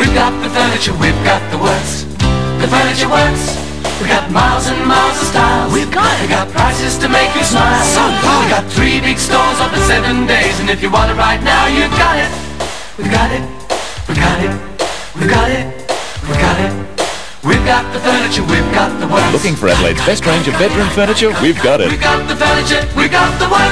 We've got the furniture, we've got the works. The furniture works. We got miles and miles of styles. We've got it. We got prices to make you smile. So good. We got three big stores open seven days, and if you want it right now, you've got it. We got it. We got it. We got it. We got it. We've got the furniture, we've got the works. Looking for Adelaide's best range of bedroom furniture? We've got it. We got the furniture, We've got the works.